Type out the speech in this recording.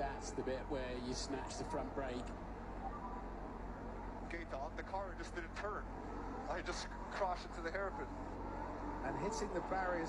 that's the bit where you snatch the front brake. Gate the car just didn't turn. I just crashed into the hairpin. And hitting the barriers